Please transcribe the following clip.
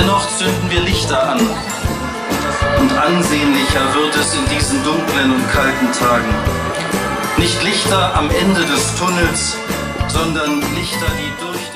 Dennoch zünden wir Lichter an. Und ansehnlicher wird es in diesen dunklen und kalten Tagen. Nicht Lichter am Ende des Tunnels, sondern Lichter, die durch die